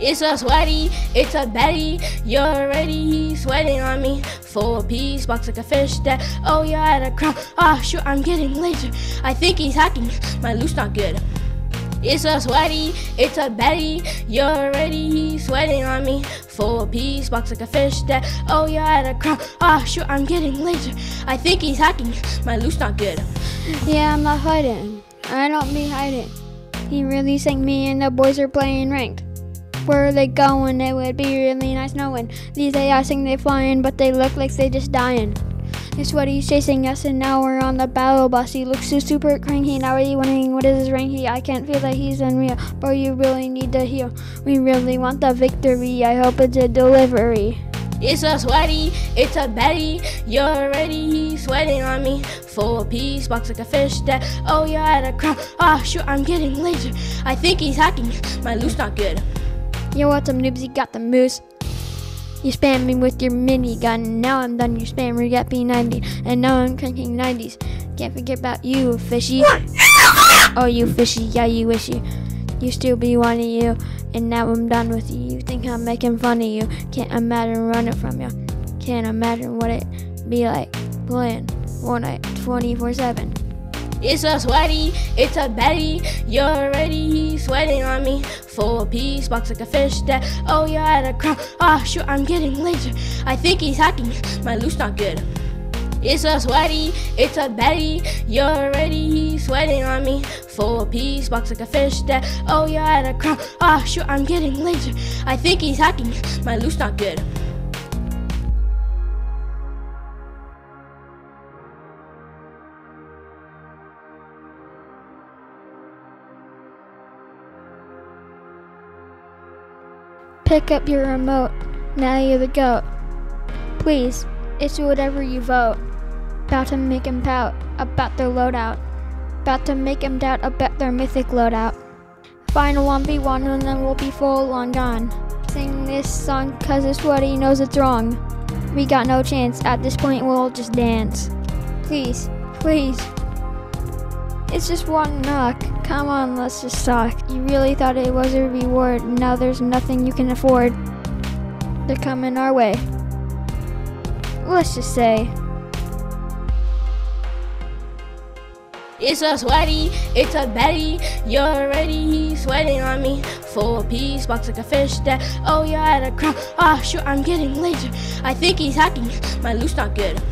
It's a sweaty, it's a Betty. You're already sweating on me. Full piece, box like a fish that. Oh, you're at a crown. Ah, shoot, I'm getting laser. I think he's hacking. My loot's not good. It's a sweaty, it's a Betty. You're already sweating on me. Full piece, box like a fish that. Oh, you're at a crown. Ah, shoot, I'm getting laser. I think he's hacking. My loot's not good. Yeah, I'm not hiding. I don't be hiding. He really sang me and the boys are playing ranked. Where are they going? It would be really nice knowing. These AI sing they flying, but they look like they just dying. It's what he's chasing us, and now we're on the battle bus. He looks so super cranky. Now are you wondering what is his ranky? I can't feel that he's unreal, but you really need to heal. We really want the victory. I hope it's a delivery. It's a sweaty, it's a Betty. You're already sweating on me. Full piece, box like a fish that. Oh, you're at a crown. Ah, shoot, I'm getting laser. I think he's hacking. My loot's not good. Yo, what's up, noobs? You got the moose. You spam me with your minigun. Now I'm done. You spam me got P90. And now I'm cranking 90s. Can't forget about you, fishy. Oh, you fishy. Yeah, you wishy. You still be wanting you. And now I'm done with you. You think I'm making fun of you. Can't imagine running from you. Can't imagine what it be like playing Fortnite 24 7. It's a sweaty, it's a Betty. You're already sweating on me. Full piece, box like a fish that. Oh, you're at a crown. Ah, shoot, I'm getting laser. I think he's hacking. My loot's not good. It's a sweaty, it's a Betty. You're already sweating on me. Full piece, box like a fish that. Oh, you're at a crown. Ah, shoot, I'm getting laser. I think he's hacking. My loot's not good. Pick up your remote. Now you're the goat. Please, issue whatever you vote. About to make 'em pout about their loadout. About to make 'em doubt about their mythic loadout. Final 1v1 and then we'll be full on gone. Sing this song cause it's what he knows it's wrong. We got no chance. At this point, we'll just dance. Please, please. It's just one knock. Come on, let's just talk. You really thought it was a reward. Now there's nothing you can afford. They're coming our way. Let's just say. It's a sweaty, it's a Betty. You're already sweating on me. Full piece, box like a fish that. Oh, you're at a crown. Ah, shoot, I'm getting laser. I think he's hacking. My loot's not good.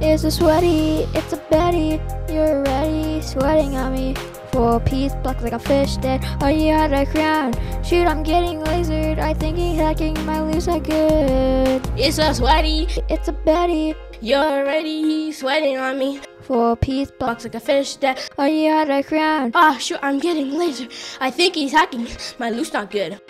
It's a sweaty, it's a Betty. You're already sweating on me. Full piece, black like a fish dead. Oh, you had a crown. Shoot, I'm getting lasered. I think he's hacking my loose are good. It's a sweaty, It's a Betty. you're already sweating on me. Full piece. Box like a fish that. Oh, you had a crown. Ah, shoot, I'm getting lasered. I think he's hacking. My loot's not good.